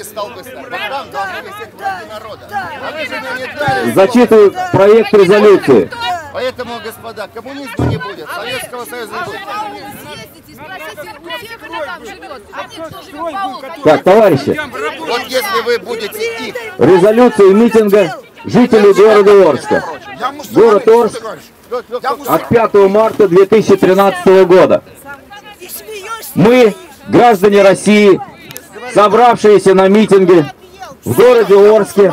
эти столбы ставить. Вот там должны висеть враги народа. А вы же мне не дали. Зачитываю проект резолюции. Поэтому, господа, коммунизма не будет, Советского Союза не будет. А по Волгу. Так, товарищи, Вот если вы будете их резолюция митинга жителей города Орска. Город Орск от 5 марта 2013 года. Мы, граждане России, собравшиеся на митинге в городе Орске,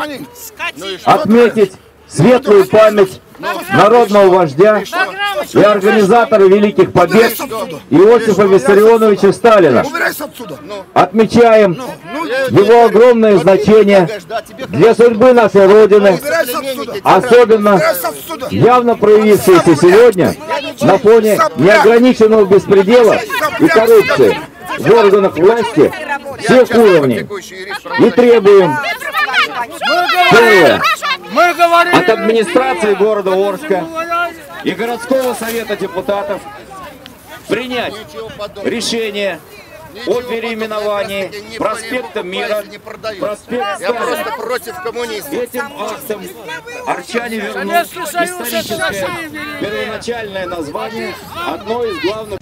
отметить светлую память народного вождя и организатора великих побед Иосифа Виссарионовича Сталина. Отмечаем его огромное значение для судьбы нашей Родины, особенно явно проявившееся сегодня на фоне неограниченного беспредела и коррупции в органах власти всех уровней. И требуем, первое, Мы говорили... от администрации города Орска и городского совета депутатов принять решение о переименовании проспекта Мира, проспект Я просто против коммунизма. Этим актом арчане вернут историческое первоначальное название одной из главных